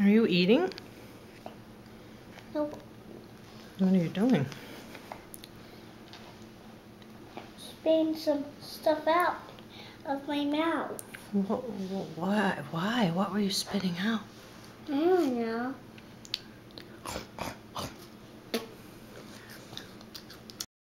Are you eating? Nope. What are you doing? Spitting some stuff out of my mouth. What, why? Why? What were you spitting out? I don't know.